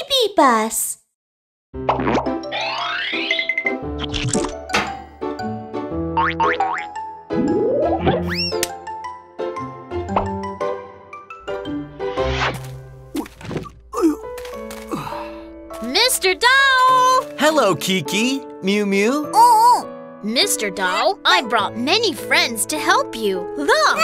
baby bus. Mr. Dao! Hello, Kiki. MiuMiu. Oh! oh. Mr. Dao, I brought many friends to help you. Look!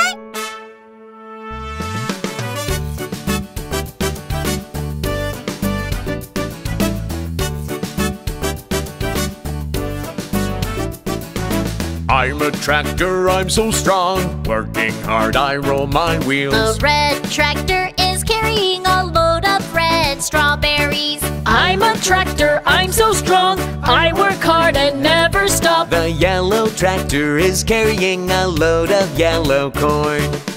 I'm a tractor, I'm so strong. Working hard, I roll my wheels. The red tractor is carrying a load of red strawberries. I'm a tractor, I'm so strong. I work hard and never stop. The yellow tractor is carrying a load of yellow corn.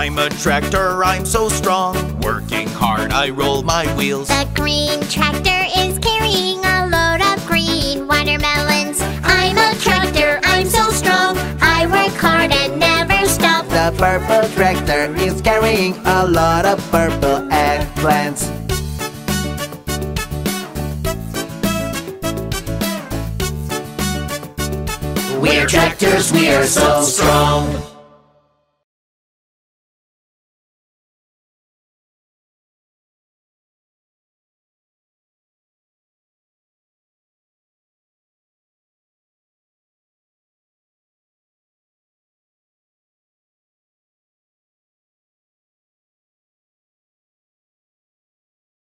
I'm a tractor, I'm so strong. Working hard, I roll my wheels. The green tractor is carrying a load of green watermelons. I'm a tractor, I'm so strong. I work hard and never stop. The purple tractor is carrying a lot of purple eggplants. We're tractors, we are so strong.